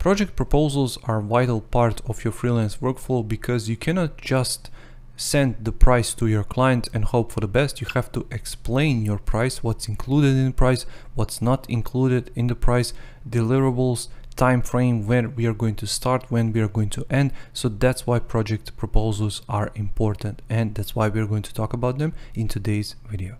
Project proposals are a vital part of your freelance workflow because you cannot just send the price to your client and hope for the best. You have to explain your price, what's included in the price, what's not included in the price, deliverables, time frame, when we are going to start, when we are going to end. So that's why project proposals are important and that's why we're going to talk about them in today's video.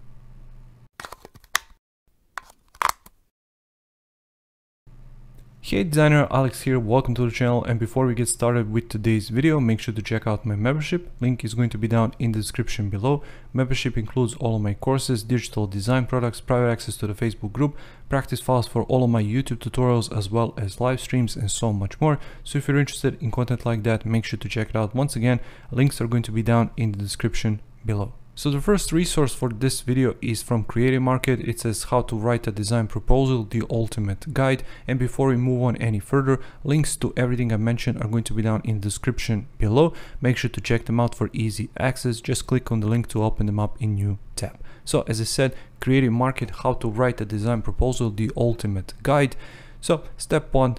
Hey designer, Alex here, welcome to the channel and before we get started with today's video, make sure to check out my membership. Link is going to be down in the description below. Membership includes all of my courses, digital design products, private access to the Facebook group, practice files for all of my YouTube tutorials as well as live streams and so much more. So if you're interested in content like that, make sure to check it out. Once again, links are going to be down in the description below. So the first resource for this video is from Creative Market. It says how to write a design proposal, the ultimate guide. And before we move on any further, links to everything I mentioned are going to be down in the description below. Make sure to check them out for easy access. Just click on the link to open them up in new tab. So as I said, Creative Market, how to write a design proposal, the ultimate guide. So step one,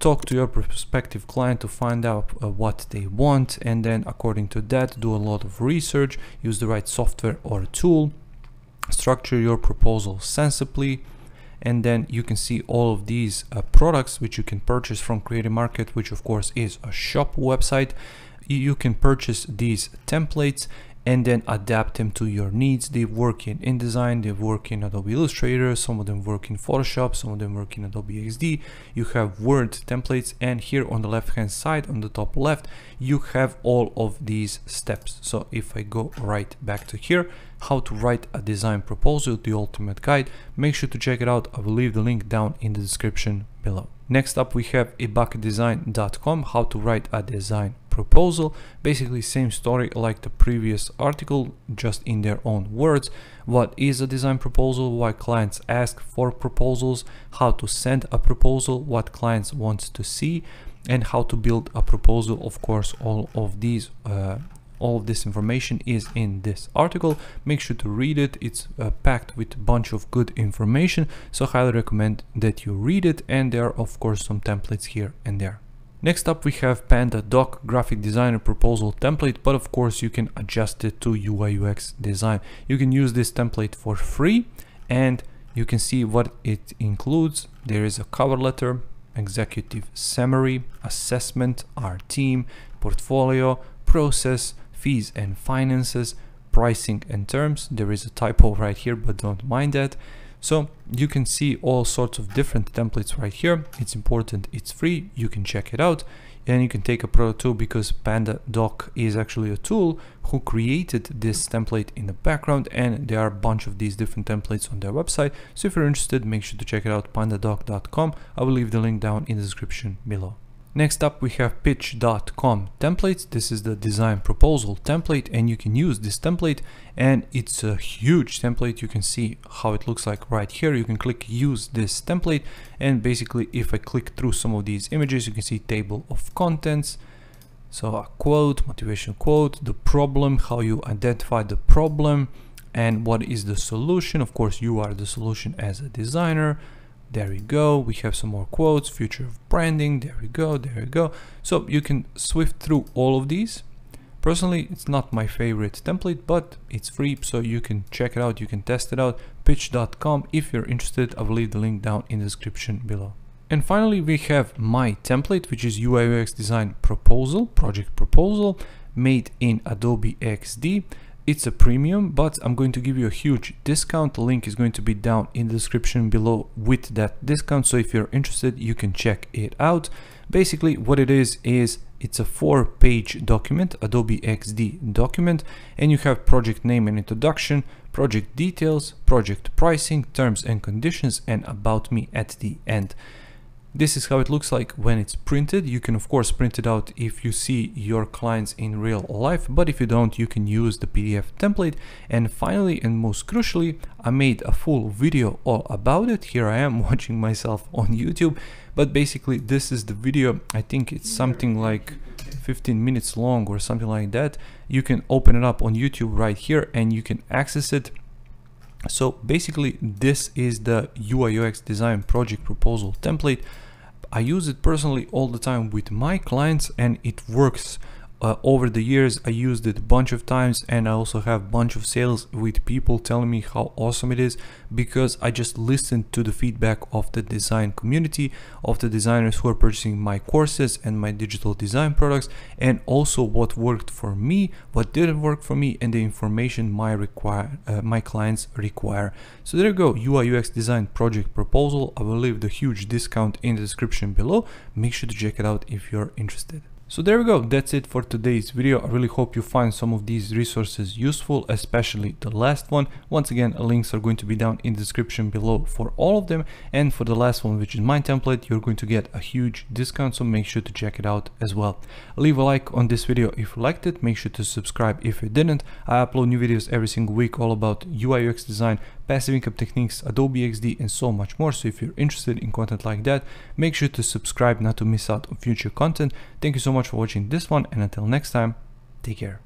talk to your prospective client to find out uh, what they want and then according to that do a lot of research use the right software or tool structure your proposal sensibly and then you can see all of these uh, products which you can purchase from creative market which of course is a shop website. You can purchase these templates and then adapt them to your needs. They work in InDesign, they work in Adobe Illustrator, some of them work in Photoshop, some of them work in Adobe XD. You have Word templates and here on the left hand side, on the top left, you have all of these steps. So if I go right back to here, how to write a design proposal, the ultimate guide, make sure to check it out. I will leave the link down in the description below. Next up we have ebaqdesign.com, how to write a design proposal. Basically same story like the previous article, just in their own words. What is a design proposal, why clients ask for proposals, how to send a proposal, what clients want to see, and how to build a proposal. Of course, all of these uh, all of this information is in this article make sure to read it it's uh, packed with a bunch of good information so highly recommend that you read it and there are of course some templates here and there Next up we have PandaDoc graphic designer proposal template, but of course you can adjust it to UI UX design. You can use this template for free and you can see what it includes. There is a cover letter, executive summary, assessment, our team, portfolio, process, fees and finances, pricing and terms. There is a typo right here, but don't mind that. So you can see all sorts of different templates right here. It's important, it's free, you can check it out and you can take a pro tool because Panda Doc is actually a tool who created this template in the background and there are a bunch of these different templates on their website. So if you're interested, make sure to check it out pandadoc.com. I will leave the link down in the description below. Next up we have pitch.com templates. This is the design proposal template and you can use this template and it's a huge template. You can see how it looks like right here. You can click use this template and basically if I click through some of these images you can see table of contents. So a quote, motivation quote, the problem, how you identify the problem and what is the solution. Of course you are the solution as a designer there we go. We have some more quotes. Future of branding. There we go. There we go. So you can swift through all of these. Personally it's not my favorite template but it's free so you can check it out. You can test it out. Pitch.com if you're interested i will leave the link down in the description below. And finally we have my template which is ui ux design proposal project proposal made in adobe xd it's a premium, but I'm going to give you a huge discount. The link is going to be down in the description below with that discount. So if you're interested, you can check it out. Basically what it is, is it's a four page document, Adobe XD document, and you have project name and introduction, project details, project pricing, terms and conditions, and about me at the end. This is how it looks like when it's printed. You can of course print it out if you see your clients in real life, but if you don't, you can use the PDF template. And finally, and most crucially, I made a full video all about it. Here I am watching myself on YouTube, but basically this is the video. I think it's something like 15 minutes long or something like that. You can open it up on YouTube right here and you can access it so basically this is the UI UX design project proposal template. I use it personally all the time with my clients and it works uh, over the years I used it a bunch of times and I also have a bunch of sales with people telling me how awesome it is because I just listened to the feedback of the design community of the designers who are purchasing my courses and my digital design products and also what worked for me what didn't work for me and the information my require uh, my clients require. So there you go UI UX design project proposal. I will leave the huge discount in the description below. Make sure to check it out if you're interested so there we go, that's it for today's video. I really hope you find some of these resources useful, especially the last one. Once again, links are going to be down in the description below for all of them. And for the last one, which is my template, you're going to get a huge discount, so make sure to check it out as well. Leave a like on this video if you liked it, make sure to subscribe if you didn't. I upload new videos every single week all about UI UX design, passive income techniques, Adobe XD and so much more. So if you're interested in content like that, make sure to subscribe not to miss out on future content. Thank you so much for watching this one and until next time, take care.